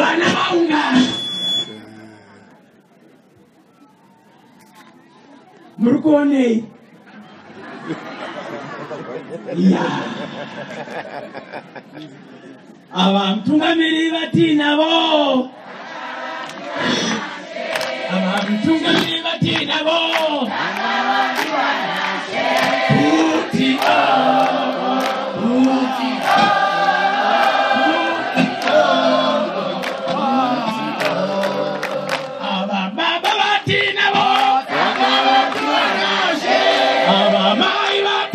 wanaonga murikuonei ya abamutungamiri bati nabo abamutungamiri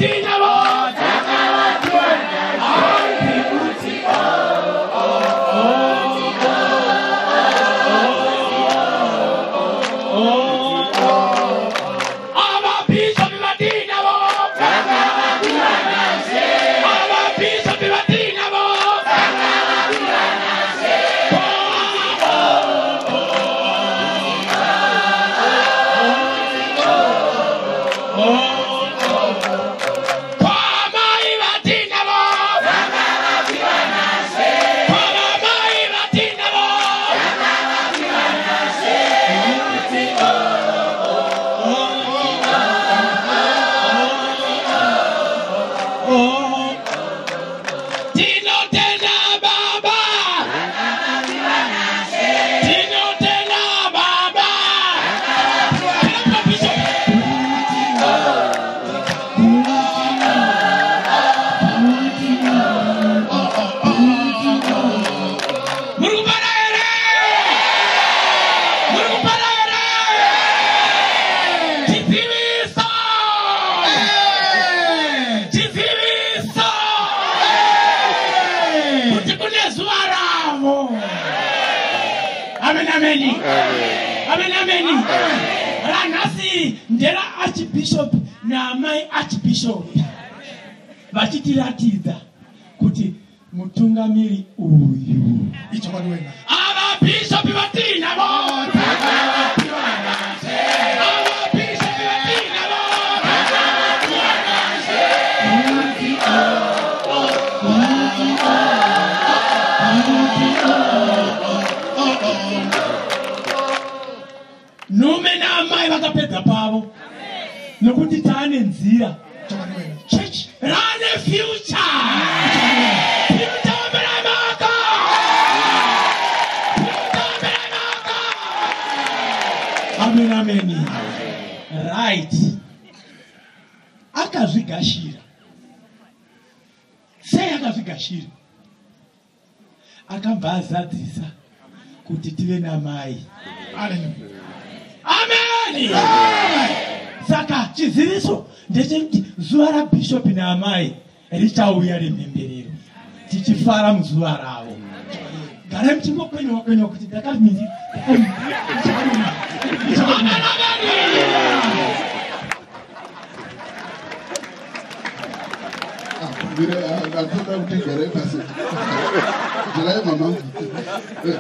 Martinez! Muri kupara here muri kupara here chiziviso chiziviso kuti kune zuva ravo. Amen ameni amen. Ameni ranhasi ndera archibishop naamai archbishop vachitiratidza kuti mutungamiri uyu. Ababishopi batinya bose nhume naamai vakapedza pavo. Nokuti taane nzira. Church rane few amen ameni right. Akazvigashira. Sei akazvigashira? Akabva azadzisa kuti tive namai. Ameni saka chiziviso ndechekuti zuva rabhishopi naamai richauya remhemberero tichifara muzuva ravo. Garai muchingokwenyewa kwenyewa kuti dire a ko dɔw tɛ gɛrɛ parce que jala ye